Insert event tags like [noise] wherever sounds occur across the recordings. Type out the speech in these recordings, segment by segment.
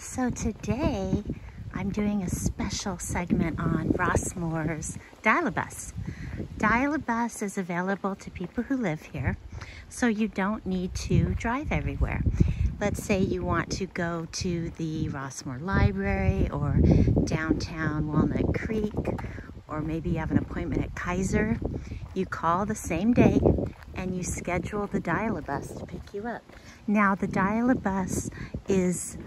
So today I'm doing a special segment on Rossmoor's Dial-A-Bus. Dial-A-Bus is available to people who live here, so you don't need to drive everywhere. Let's say you want to go to the Rossmoor Library or downtown Walnut Creek, or maybe you have an appointment at Kaiser. You call the same day and you schedule the Dial-A-Bus to pick you up. Now the Dial-A-Bus is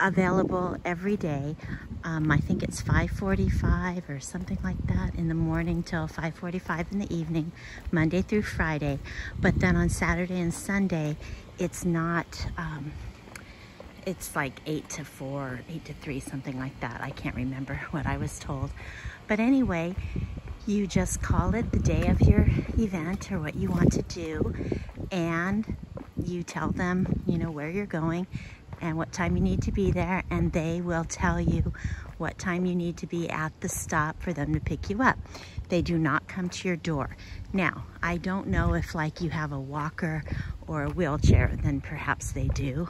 available every day. Um, I think it's 5.45 or something like that in the morning till 5.45 in the evening, Monday through Friday. But then on Saturday and Sunday, it's not, um, it's like 8 to 4, 8 to 3, something like that. I can't remember [laughs] what I was told. But anyway, you just call it the day of your event or what you want to do and you tell them, you know, where you're going and what time you need to be there and they will tell you what time you need to be at the stop for them to pick you up. They do not come to your door. Now, I don't know if like you have a walker or a wheelchair, then perhaps they do.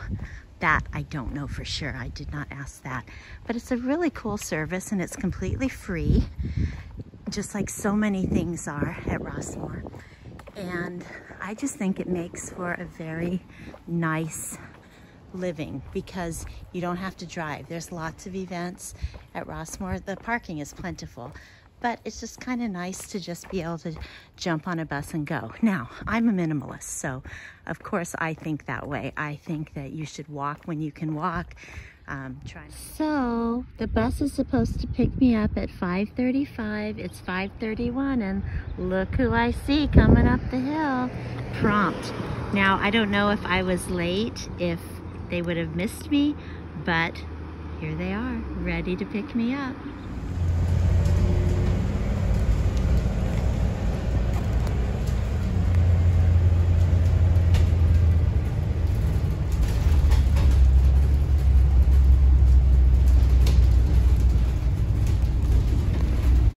That I don't know for sure. I did not ask that. But it's a really cool service and it's completely free, just like so many things are at Rossmoor. And I just think it makes for a very nice living because you don't have to drive. There's lots of events at Rossmoor. The parking is plentiful, but it's just kind of nice to just be able to jump on a bus and go. Now, I'm a minimalist, so of course I think that way. I think that you should walk when you can walk. Um, so the bus is supposed to pick me up at 5.35. It's 5.31 and look who I see coming up the hill. Prompt. Now, I don't know if I was late, if they would have missed me, but here they are, ready to pick me up.